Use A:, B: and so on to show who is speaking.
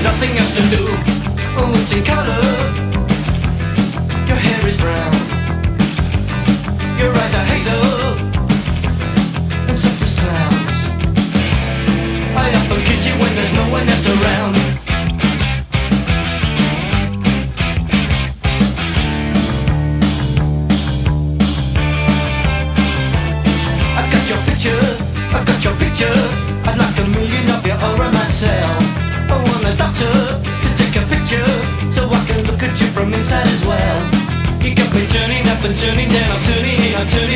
A: nothing else to do. Oh, it's in color. Your hair is brown. Your eyes are hazel. And soft as clouds. I often kiss you when there's no one else around. I got your picture, I got your picture. up and turning, down, I'm turning, in, I'm turning.